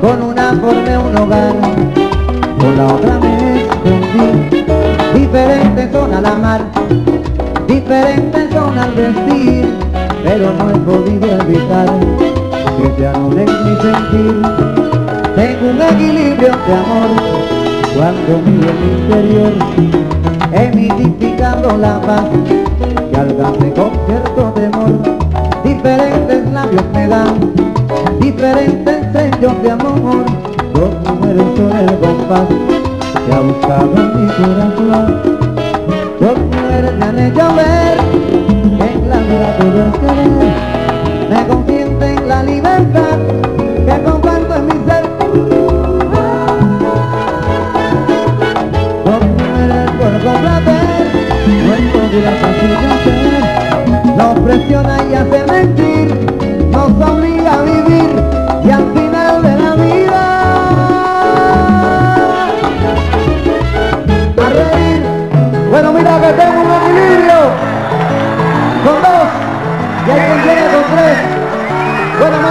Con una formé un hogar, con la otra me escondí. Diferentes son al amar, diferentes son al vestir, pero no he podido evitar que te anulen mi sentir. Tengo un equilibrio de amor cuando miro mi interior, emitificando la paz que alcance con cierto temor. Diferentes labios Dos mujeres me han hecho ver que en la vida todo es querer, me consienten la libertad que comparto en mi ser. Dos mujeres por complacer, nuestro vida fácil de hacer, nos presiona y hace mentir, nos obliga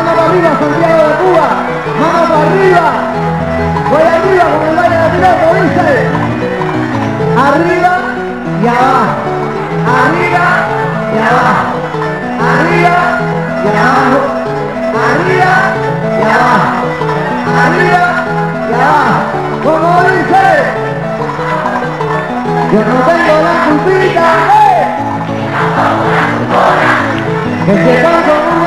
mano arriba, Santiago de Cuba, mano para arriba. Voy arriba con el baile de piloto, dice. Arriba y abajo. Arriba y abajo. Arriba y abajo. Arriba y abajo. Arriba y abajo. Como dice. Yo no tengo la culpita, ¡eh! Que se con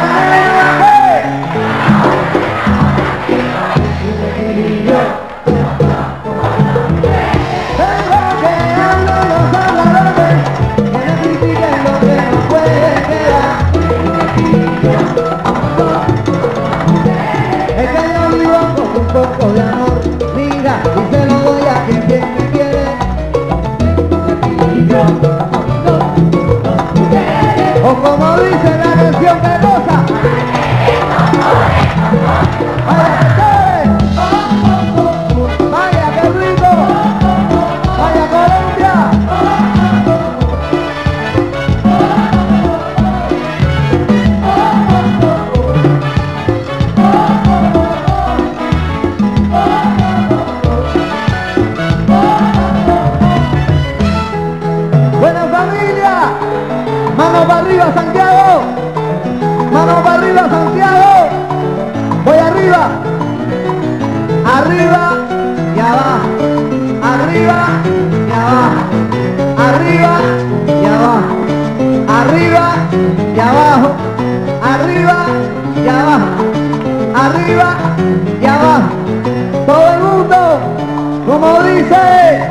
Como dice la canción que Mano para arriba, Santiago. Mano para arriba, Santiago. Voy arriba. Arriba y abajo. Arriba y abajo. Arriba y abajo. Arriba y abajo. Arriba y abajo. Arriba y abajo. Todo el mundo, como dice.